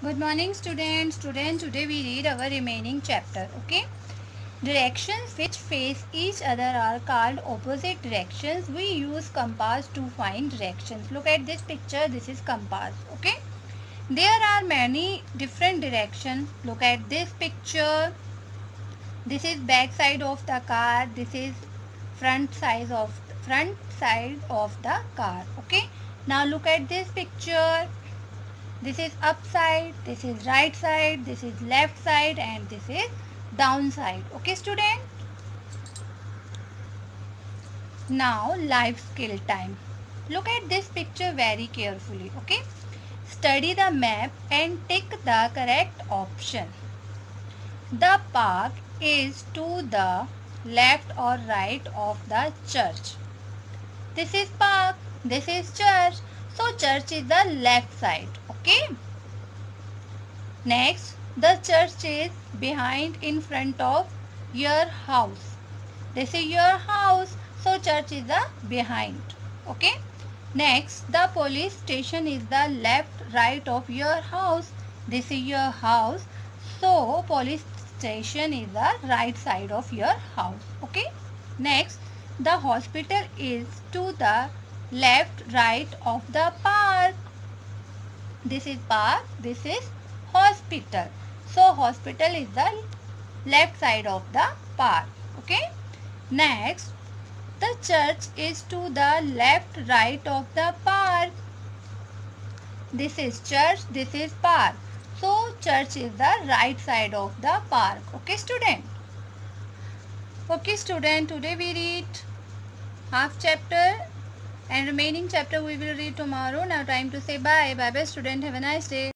Good morning students. Students, today we read our remaining chapter. Okay. Directions which face each other are called opposite directions. We use compass to find directions. Look at this picture. This is compass. Okay. There are many different directions. Look at this picture. This is back side of the car. This is front side of front side of the car. Okay. Now look at this picture this is upside this is right side this is left side and this is down side. Okay student? Now life skill time. Look at this picture very carefully okay? Study the map and tick the correct option. The park is to the left or right of the church. This is park this is church so church is the left side okay? Next the church is behind in front of your house. This is your house so church is the behind okay? Next the police station is the left right of your house. This is your house so police station is the right side of your house okay? Next the hospital is to the left right of the park. This is park this is hospital. So hospital is the left side of the park okay? Next the church is to the left right of the park. This is church this is park. So church is the right side of the park okay student? Okay student today we read half chapter and remaining chapter we will read tomorrow. Now time to say bye. Bye bye student. Have a nice day